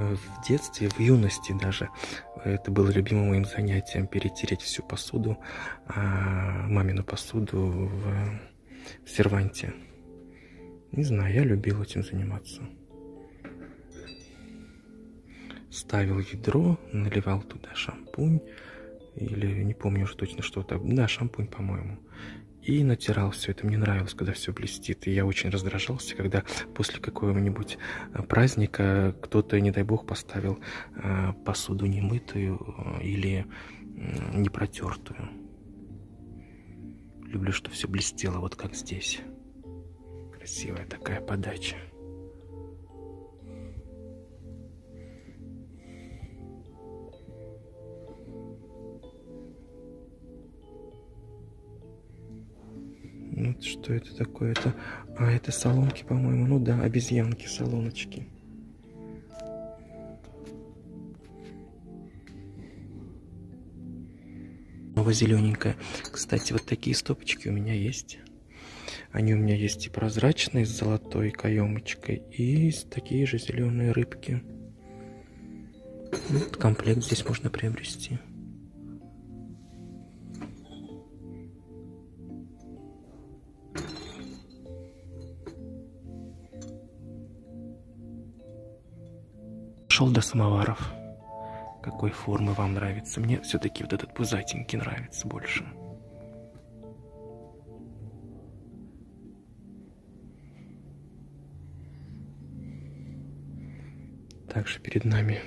э, в детстве, в юности даже. Это было любимым моим занятием перетереть всю посуду, а, мамину посуду в, серванте. Не знаю, я любил этим заниматься. Ставил ведро, наливал туда шампунь, или не помню уже точно что-то. Да, шампунь, по-моему и натирал все это. Мне нравилось, когда все блестит. И я очень раздражался, когда после какого-нибудь э, праздника кто-то, не дай бог, поставил э, посуду немытую э, или не протертую. Люблю, что все блестело, вот как здесь. Красивая такая подача. Ну, что это такое? Это... А, это соломки, по-моему. Ну да, обезьянки, солоночки. Снова зелененькая. Кстати, вот такие стопочки у меня есть. Они у меня есть и прозрачные с золотой каемочкой, и такие же зеленые рыбки. Вот комплект здесь можно приобрести. До самоваров. Какой формы вам нравится? Мне все-таки вот этот пузатенький нравится больше. Также перед нами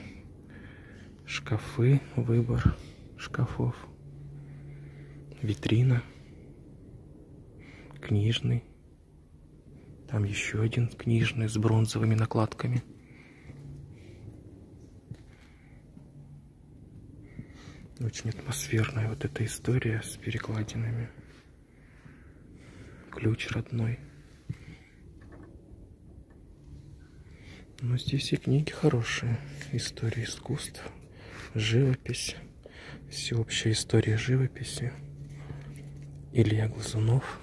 шкафы, выбор шкафов, витрина, книжный. Там еще один книжный с бронзовыми накладками – Очень атмосферная вот эта история с перекладинами. Ключ родной. Но здесь и книги хорошие. История искусств, живопись, всеобщая история живописи. Илья Глазунов –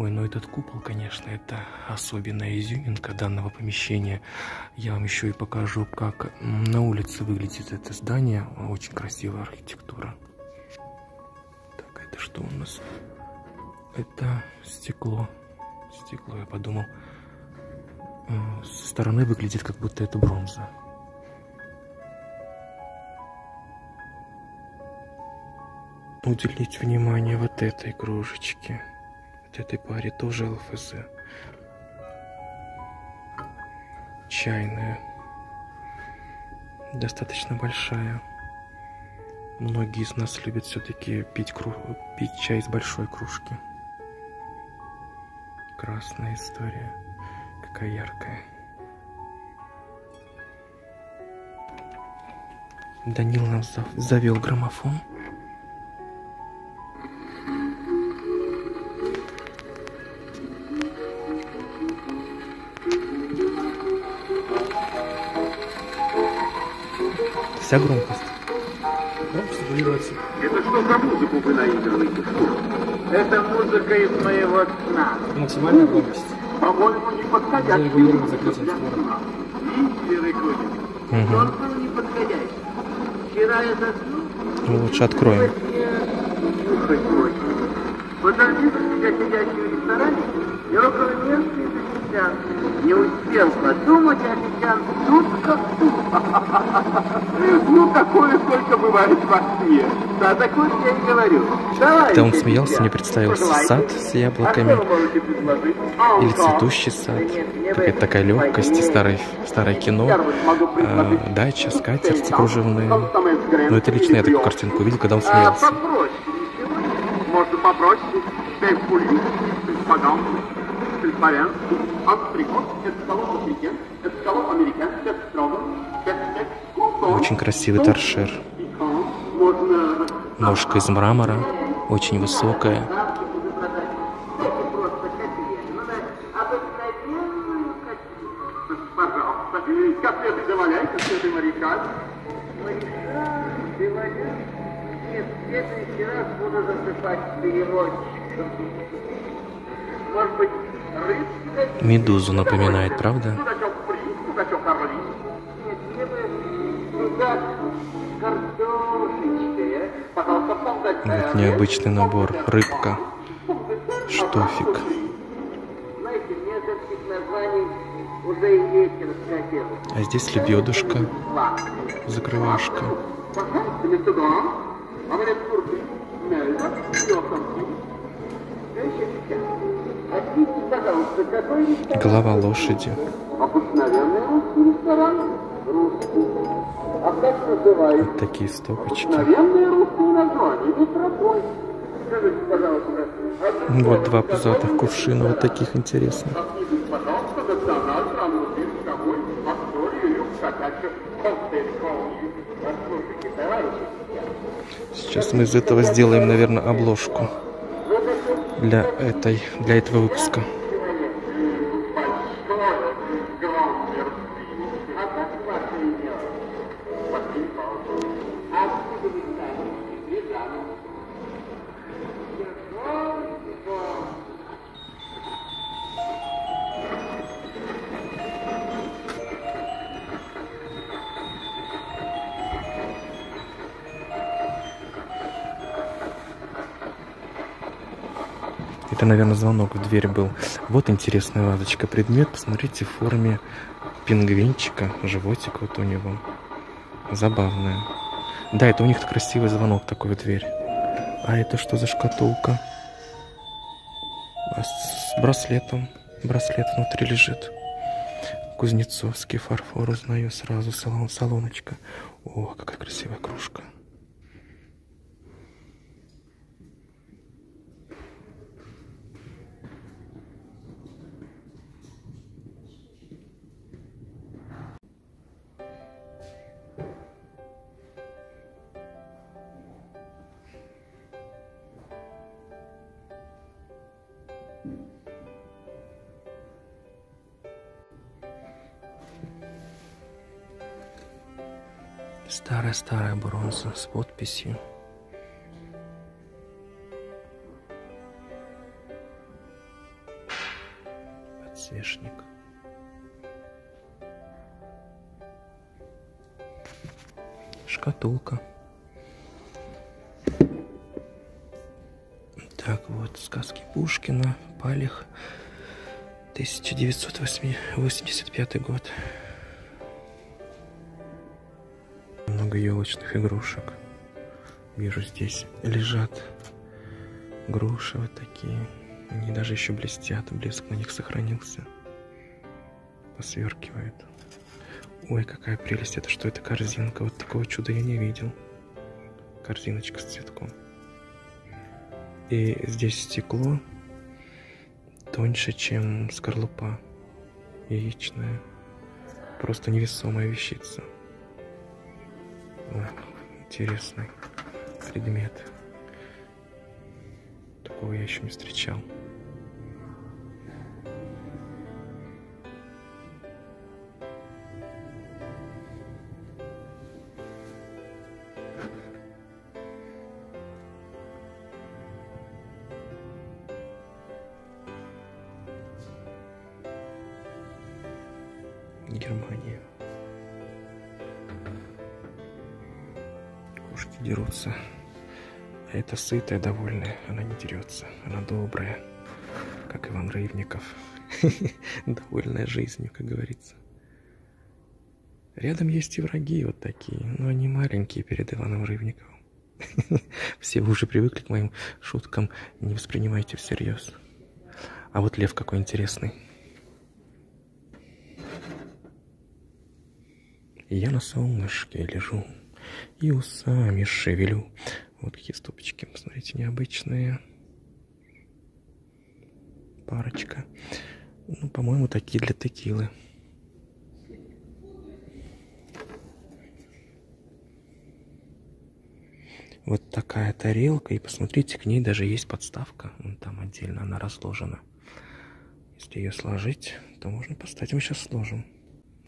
Ой, ну этот купол, конечно, это особенная изюминка данного помещения. Я вам еще и покажу, как на улице выглядит это здание. Очень красивая архитектура. Так, это что у нас? Это стекло. Стекло, я подумал. Э, со стороны выглядит, как будто это бронза. Уделить внимание вот этой кружечке этой паре тоже ЛФЗ. Чайная. Достаточно большая. Многие из нас любят все-таки пить, кру... пить чай из большой кружки. Красная история. Какая яркая. Данил нам завел граммофон. Вся громкость. Громкость регулируется. Это что за музыку вы наигрываете? Это музыка из моего сна. Максимальная громкость. По-моему, не подходящий. Зарегулируем закрытие створа. Видите, регулируем. Угу. Он был неподходящий. Вчера я заснул. Ну, лучше откроем. Подожди, я сидящий в ресторане, и около официант. Не успел подумать, официант тут как тут. Ну, такое только бывает во сне. Да, такое я и говорю. Давай. Когда он смеялся, мне представился сад с яблоками. Или цветущий сад. Какая-то такая легкость, и старое, старое кино. А, дача, скатерти кружевные. Но это лично я такую картинку увидел, когда он смеялся. Можно попроще. Славян, Австрикот, это столов африкан, это столов американ, это строго, Очень красивый торшер. Ножка из мрамора, очень высокая. Котлеты заваляй, котлеты Вот необычный набор. Рыбка. Штофик. А здесь лебедушка. Закрывашка. А? Голова лошади. Обыкновенный русский ресторан. А как называется? Вот такие стопочки. А Вот два пузатых кувшина, вот таких интересных. Товарищи. Сейчас мы из этого сделаем, наверное, обложку для этой, для этого выпуска. А как ваше имя? Василий Павлович. А откуда вы сами? Рязанов. Егор, Это, наверное, звонок в дверь был. Вот интересная вазочка. Предмет, посмотрите, в форме пингвинчика. Животик вот у него. Забавная. Да, это у них красивый звонок такой в дверь. А это что за шкатулка? А с браслетом. Браслет внутри лежит. Кузнецовский фарфор узнаю сразу. Салон, салоночка. О, какая красивая кружка. Старая-старая бронза с подписью. Подсвечник. Шкатулка. Так, вот, сказки Пушкина, Палих, 1985 год. Много елочных игрушек. Вижу здесь лежат груши вот такие. Они даже еще блестят, блеск на них сохранился. Посверкивает. Ой, какая прелесть. Это что, это корзинка? Вот такого чуда я не видел. Корзиночка с цветком. И здесь стекло тоньше, чем скорлупа яичная. Просто невесомая вещица. О, интересный предмет. Такого я еще не встречал. Германия. Дерутся. А это сытая, довольная. Она не дерется. Она добрая. Как Иван Рыбников. Довольная жизнью, как говорится. Рядом есть и враги вот такие. Но они маленькие перед Иваном Рыбниковым. Все вы уже привыкли к моим шуткам. Не воспринимайте всерьез. А вот лев какой интересный. Я на солнышке лежу и усами шевелю. Вот какие стопочки, посмотрите, необычные. Парочка. Ну, по-моему, такие для текилы. Вот такая тарелка, и посмотрите, к ней даже есть подставка. Вон там отдельно она разложена. Если ее сложить, то можно поставить. Мы сейчас сложим.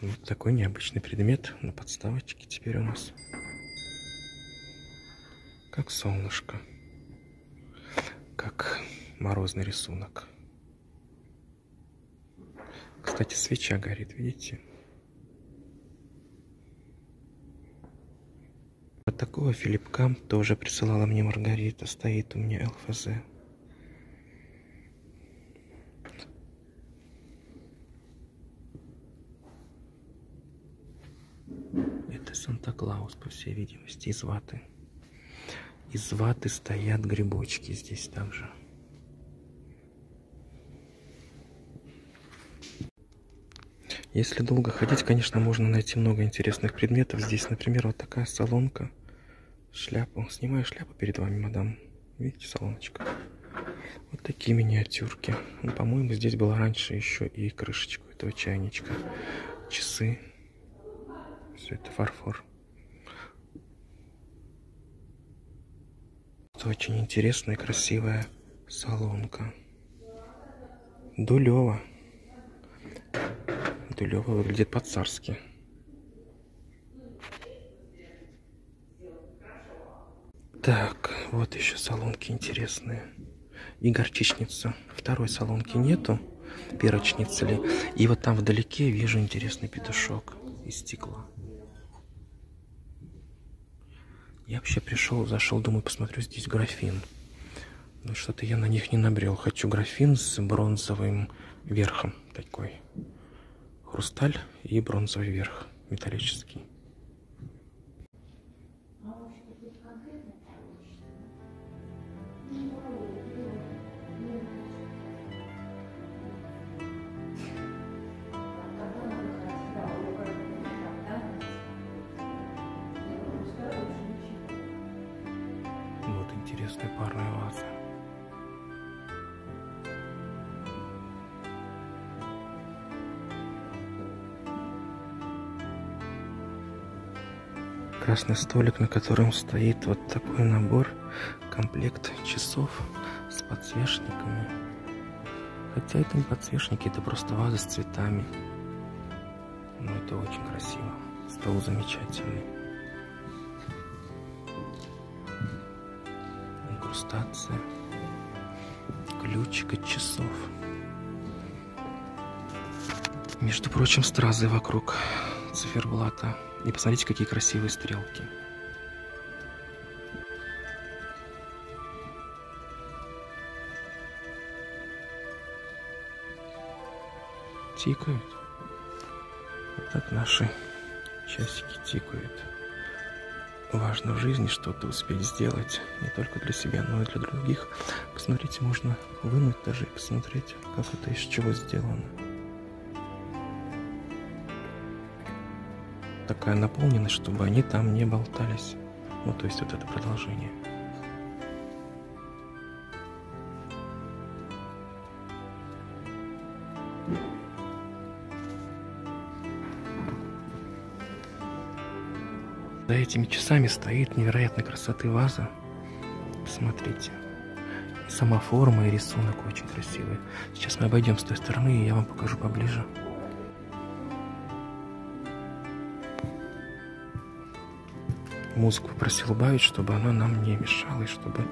Вот такой необычный предмет на подставочке теперь у нас. Как солнышко. Как морозный рисунок. Кстати, свеча горит, видите? Вот такого Филиппка тоже присылала мне Маргарита. Стоит у меня ЛФЗ. Это Санта-Клаус, по всей видимости, из ваты. Из ваты стоят грибочки здесь также. Если долго ходить, конечно, можно найти много интересных предметов. Здесь, например, вот такая салонка. Шляпу. Снимаю шляпу перед вами, мадам. Видите, салоночка? Вот такие миниатюрки. Ну, По-моему, здесь была раньше еще и крышечка этого чайничка. Часы. Все это фарфор. Это очень интересная и красивая салонка. Дулева. Дулева выглядит по-царски. Так, вот еще салонки интересные. И горчичница. Второй салонки нету. Пирочница ли. И вот там вдалеке вижу интересный петушок из стекла. Я вообще пришел, зашел, думаю, посмотрю здесь графин. Но что-то я на них не набрел. Хочу графин с бронзовым верхом такой. Хрусталь и бронзовый верх металлический. Красный столик, на котором стоит вот такой набор, комплект часов с подсвечниками. Хотя это не подсвечники, это просто ваза с цветами. Но это очень красиво. Стол замечательный. Инкрустация. Ключик от часов. Между прочим, стразы вокруг циферблата. И посмотрите, какие красивые стрелки. Тикают. Вот так наши часики тикают. Важно в жизни что-то успеть сделать, не только для себя, но и для других. Посмотрите, можно вынуть даже и посмотреть, как это из чего сделано. Такая наполненность, чтобы они там не болтались. Ну, то есть вот это продолжение. За этими часами стоит невероятной красоты ваза. Посмотрите. Сама форма и рисунок очень красивый. Сейчас мы обойдем с той стороны, и я вам покажу поближе. Музыку попросил убавить, чтобы она нам не мешала, и чтобы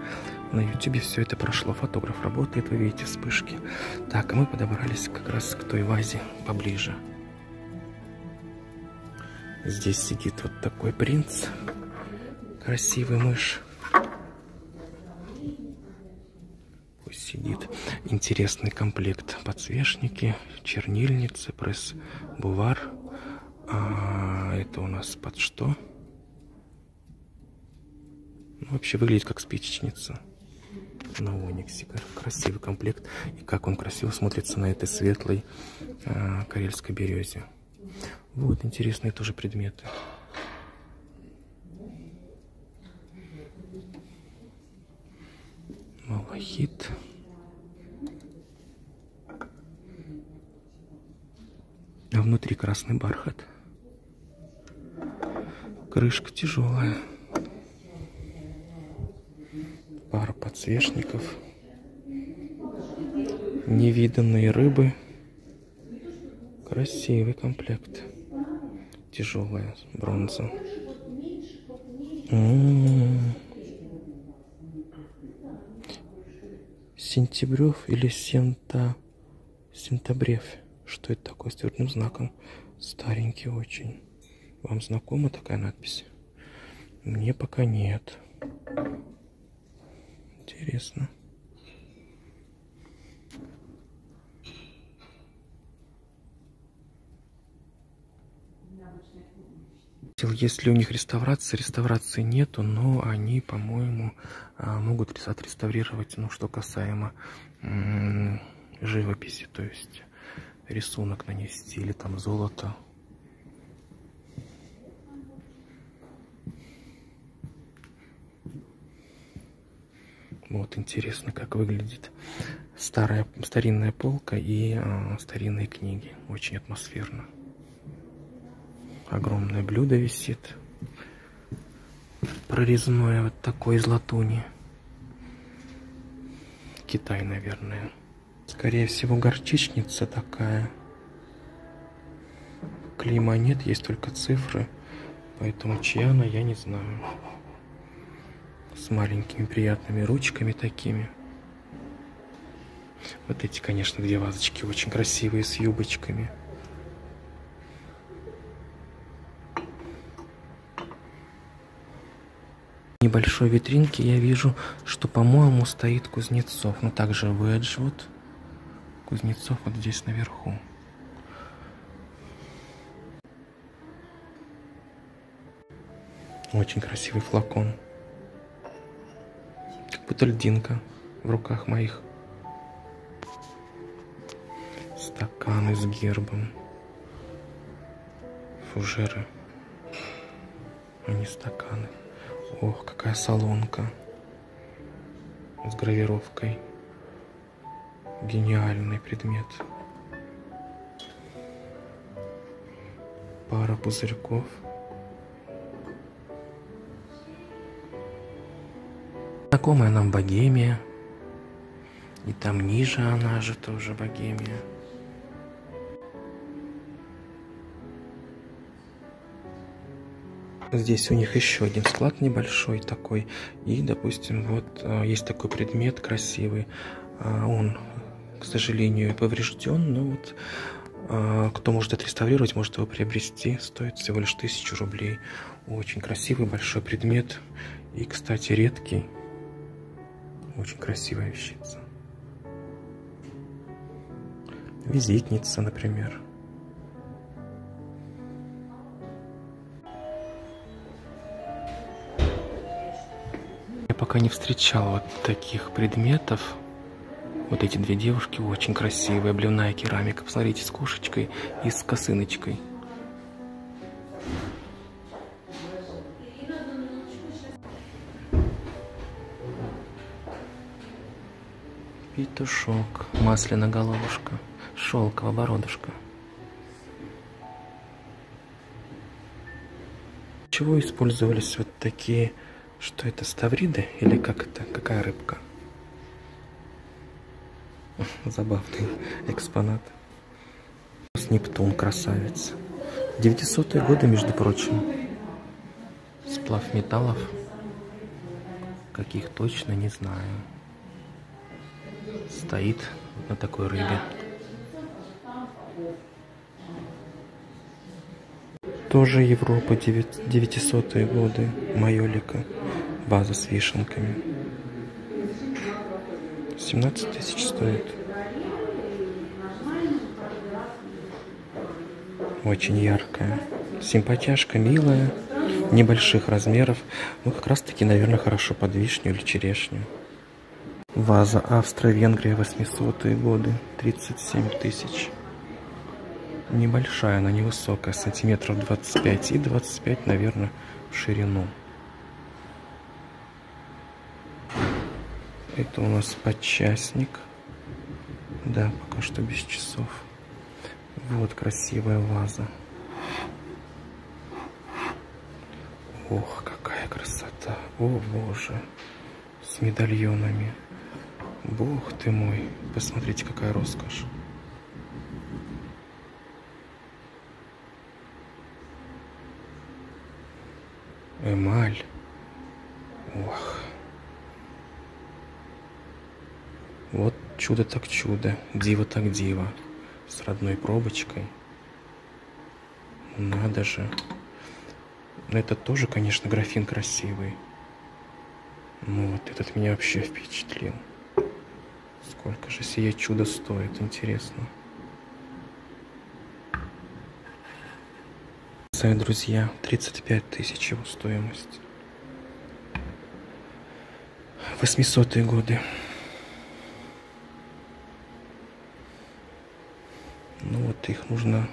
на ютубе все это прошло. Фотограф работает, вы видите вспышки. Так, а мы подобрались как раз к той вазе поближе. Здесь сидит вот такой принц. Красивый мышь. Пусть сидит. Интересный комплект. Подсвечники, чернильницы, пресс-бувар. А это у нас под что? Ну, вообще выглядит как спичечница на Ониксе. Красивый комплект. И как он красиво смотрится на этой светлой а, карельской березе. Вот интересные тоже предметы. Малахит. А внутри красный бархат. Крышка тяжелая. Пара подсвечников. Невиданные рыбы. Красивый комплект. Тяжелая бронза. М -м -м. Сентябрев или Сента... Сентабрев. Что это такое с твердым знаком? Старенький очень. Вам знакома такая надпись? Мне пока нет. Интересно. Если у них реставрация, реставрации нету, но они, по-моему, а, могут отреставрировать, ну, что касаемо живописи, то есть рисунок нанести или там золото. Вот интересно, как выглядит старая старинная полка и э, старинные книги. Очень атмосферно. Огромное блюдо висит. Прорезное вот такое из латуни. Китай, наверное. Скорее всего, горчичница такая. Клейма нет, есть только цифры. Поэтому чья она, я не знаю. С маленькими приятными ручками такими. Вот эти, конечно, две вазочки очень красивые, с юбочками. небольшой витринке я вижу, что, по-моему, стоит Кузнецов. Но также Веджвуд. Кузнецов вот здесь наверху. Очень красивый флакон. Будто льдинка в руках моих. Стаканы с гербом. Фужеры. А не стаканы. Ох, какая салонка с гравировкой. Гениальный предмет. Пара пузырьков. Знакомая нам богемия. И там ниже она же тоже богемия. Здесь у них еще один склад небольшой такой. И, допустим, вот а, есть такой предмет красивый. А, он, к сожалению, поврежден, но вот а, кто может отреставрировать, может его приобрести. Стоит всего лишь тысячу рублей. Очень красивый большой предмет. И, кстати, редкий. Очень красивая вещица. Визитница, например. пока не встречал вот таких предметов. Вот эти две девушки очень красивые, обливная керамика. Посмотрите, с кошечкой и с косыночкой. Петушок, масляная головушка, шелковая бородушка. Чего использовались вот такие что это, ставриды или как это? Какая рыбка? Забавный экспонат. Нептун, красавец. 900-е годы, между прочим. Сплав металлов. Каких точно не знаю. Стоит на такой рыбе. Тоже Европа, 900-е годы, майолика база с вишенками. 17 тысяч стоит. Очень яркая. Симпатяшка милая, небольших размеров. Ну, как раз таки, наверное, хорошо под вишню или черешню. Ваза Австро-Венгрия 800-е годы. 37 тысяч. Небольшая, она невысокая, сантиметров 25 и 25, наверное, в ширину. Это у нас подчастник. Да, пока что без часов. Вот красивая ваза. Ох, какая красота. О, боже. С медальонами. Бог ты мой. Посмотрите, какая роскошь. Эмаль. Ох. Вот чудо так чудо, диво так диво. С родной пробочкой. Надо же. Это тоже, конечно, графин красивый. Ну вот этот меня вообще впечатлил. Сколько же сие чудо стоит, интересно. Свои друзья, 35 тысяч его стоимость. 800 годы. Ну вот их нужно...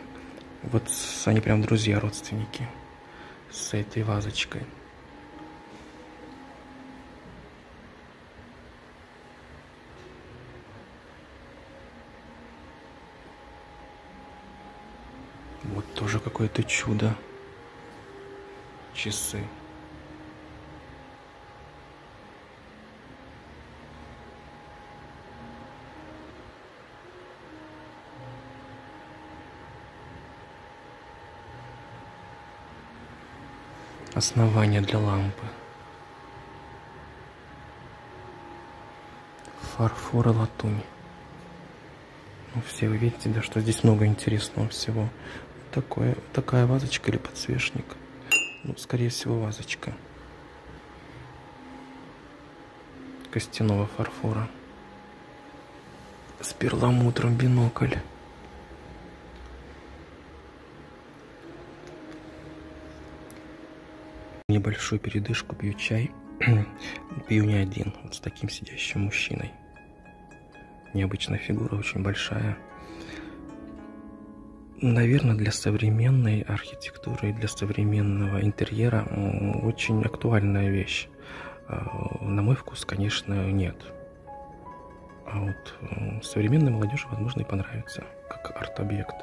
Вот они прям друзья, родственники. С этой вазочкой. Тоже какое-то чудо. Часы. Основание для лампы. Фарфор и латунь. Ну, все вы видите, да, что здесь много интересного всего. Такое, такая вазочка или подсвечник. Ну, скорее всего, вазочка. Костяного фарфора. С перламутром бинокль. Небольшую передышку, пью чай. пью не один, вот с таким сидящим мужчиной. Необычная фигура, очень большая. Наверное, для современной архитектуры и для современного интерьера очень актуальная вещь. А, на мой вкус, конечно, нет. А вот современной молодежи, возможно, и понравится, как арт-объект.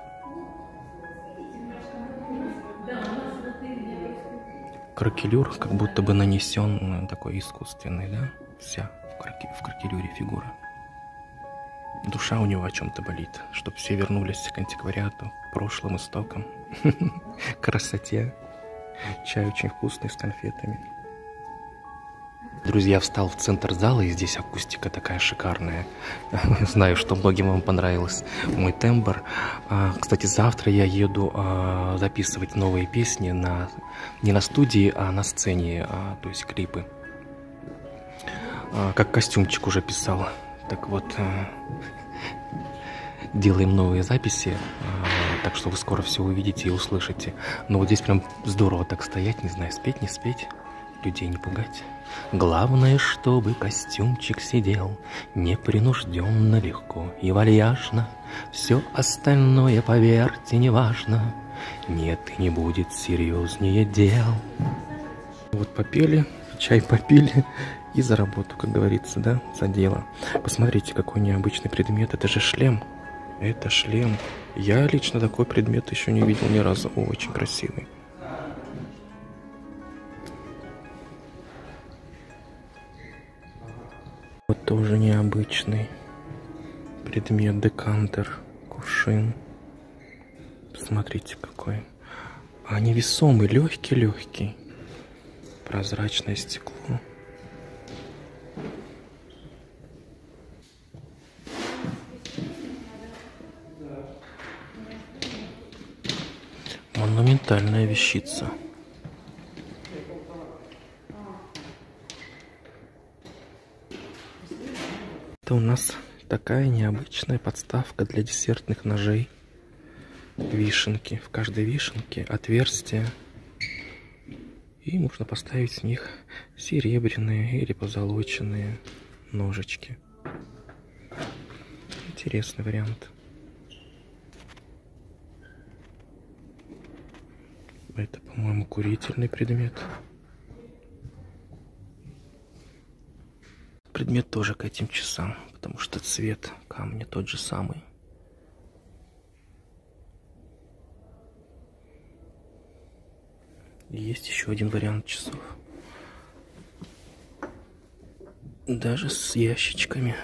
кракелюр как будто бы нанесен такой искусственный, да? Вся в, краке, в кракелюре фигура. Душа у него о чем-то болит, чтобы все вернулись к антиквариату, прошлым истокам, красоте. Чай очень вкусный с конфетами. Друзья, встал в центр зала, и здесь акустика такая шикарная. Знаю, что многим вам понравилось мой тембр. А, кстати, завтра я еду а, записывать новые песни на, не на студии, а на сцене, а, то есть клипы. Как костюмчик уже писал. Так вот, делаем новые записи, так что вы скоро все увидите и услышите. Но вот здесь прям здорово так стоять, не знаю, спеть, не спеть, людей не пугать. Главное, чтобы костюмчик сидел Непринужденно легко и вальяжно. Все остальное, поверьте, не важно. Нет, и не будет серьезнее дел. Вот попели, чай попили и за работу, как говорится, да, за дело. Посмотрите, какой необычный предмет. Это же шлем. Это шлем. Я лично такой предмет еще не видел ни разу. О, очень красивый. Вот тоже необычный предмет, декантер, кувшин. Смотрите какой. А невесомый, легкий-легкий. Прозрачное стекло. Монументальная вещица. Это у нас такая необычная подставка для десертных ножей. Вишенки. В каждой вишенке отверстие. И можно поставить с них серебряные или позолоченные ножички. Интересный вариант. Это, по-моему, курительный предмет. Предмет тоже к этим часам, потому что цвет камня тот же самый. есть еще один вариант часов. Даже с ящичками.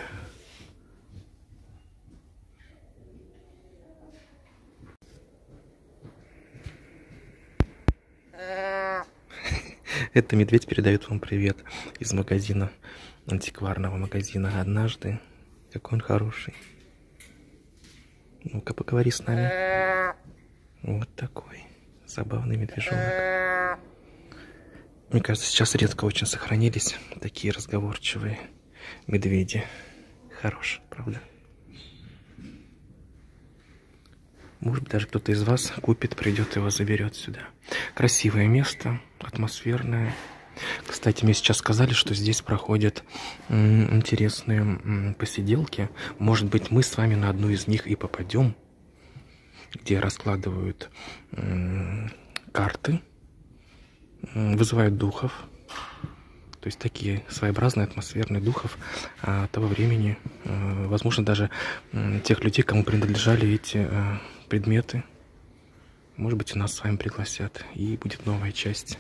Это медведь передает вам привет из магазина антикварного магазина однажды Какой он хороший. Ну-ка, поговори с нами. Вот такой забавный медвежонок. Мне кажется, сейчас редко очень сохранились такие разговорчивые медведи. Хорош, правда? Может быть, даже кто-то из вас купит, придет его заберет сюда. Красивое место, атмосферное. Кстати, мне сейчас сказали, что здесь проходят интересные посиделки. Может быть, мы с вами на одну из них и попадем, где раскладывают карты, вызывают духов. То есть такие своеобразные атмосферные духов а, того времени. А, возможно, даже тех людей, кому принадлежали эти а, предметы. Может быть, нас с вами пригласят. И будет новая часть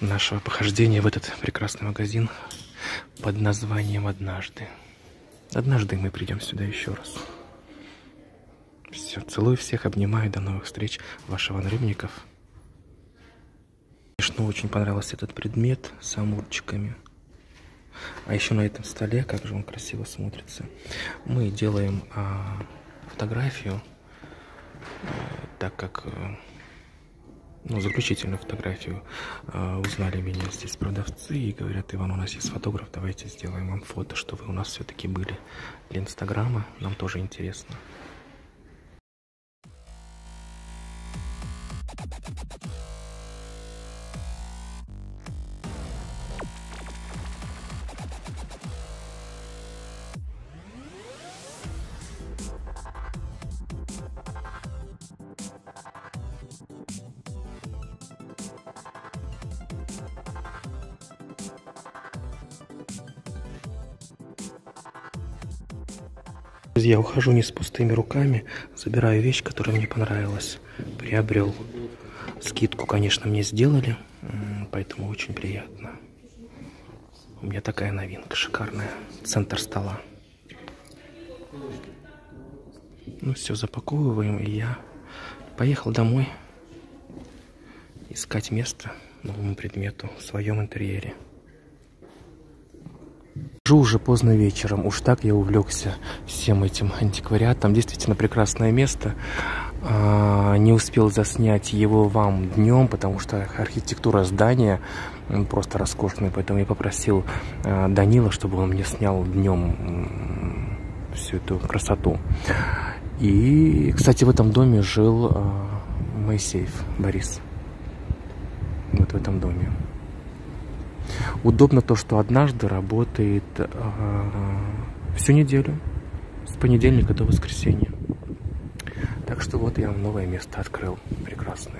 нашего похождения в этот прекрасный магазин под названием «Однажды». Однажды мы придем сюда еще раз. Все, целую всех, обнимаю, до новых встреч. Ваш Иван Рыбников. Конечно, очень понравился этот предмет с амурчиками. А еще на этом столе, как же он красиво смотрится. Мы делаем а, фотографию, так как э, ну, заключительную фотографию э, узнали меня здесь продавцы и говорят, Иван, у нас есть фотограф, давайте сделаем вам фото, что вы у нас все-таки были для Инстаграма, нам тоже интересно. Ухожу не с пустыми руками, забираю вещь, которая мне понравилась, приобрел. Скидку, конечно, мне сделали, поэтому очень приятно. У меня такая новинка шикарная, центр стола. Ну все, запаковываем, и я поехал домой искать место новому предмету в своем интерьере. Хожу уже поздно вечером, уж так я увлекся всем этим антиквариатом. Действительно прекрасное место. А, не успел заснять его вам днем, потому что архитектура здания просто роскошная. Поэтому я попросил а, Данила, чтобы он мне снял днем всю эту красоту. И, кстати, в этом доме жил а, Моисеев Борис. Вот в этом доме. Удобно то, что однажды работает э, всю неделю, с понедельника до воскресенья. Так что вот я новое место открыл, прекрасное.